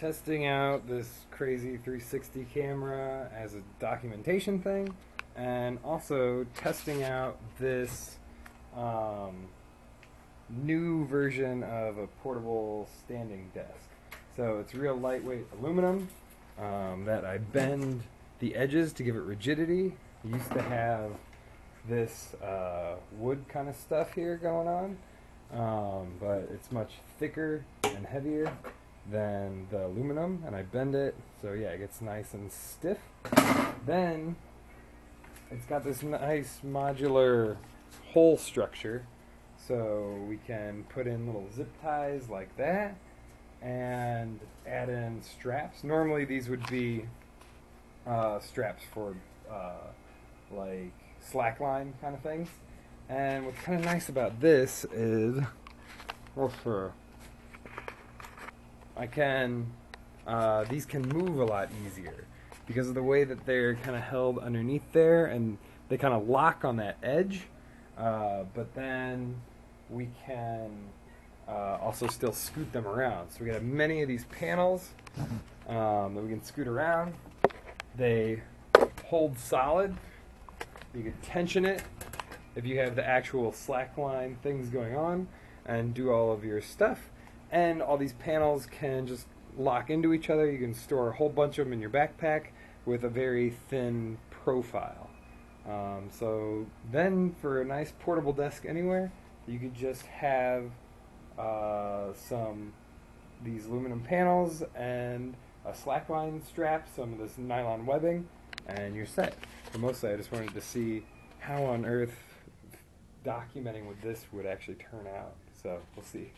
testing out this crazy 360 camera as a documentation thing, and also testing out this um, new version of a portable standing desk. So it's real lightweight aluminum um, that I bend the edges to give it rigidity. I used to have this uh, wood kind of stuff here going on, um, but it's much thicker and heavier than the aluminum, and I bend it so yeah, it gets nice and stiff. Then it's got this nice modular hole structure, so we can put in little zip ties like that and add in straps. Normally, these would be uh, straps for uh, like slackline kind of things. And what's kind of nice about this is, well, for I can, uh, these can move a lot easier because of the way that they're kind of held underneath there and they kind of lock on that edge. Uh, but then we can uh, also still scoot them around. So we got many of these panels um, that we can scoot around. They hold solid. You can tension it if you have the actual slackline things going on and do all of your stuff. And all these panels can just lock into each other. You can store a whole bunch of them in your backpack with a very thin profile. Um, so then, for a nice portable desk anywhere, you could just have uh, some these aluminum panels and a slackline strap, some of this nylon webbing, and you're set. But mostly, I just wanted to see how on earth documenting with this would actually turn out. So we'll see.